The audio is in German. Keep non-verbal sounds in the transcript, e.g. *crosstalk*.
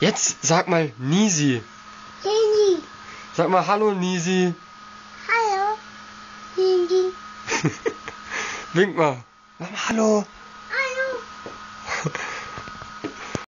Jetzt sag mal Nisi. Nisi. Sag mal Hallo Nisi. Hallo. Nisi. *laughs* Wink mal. Mach mal Hallo.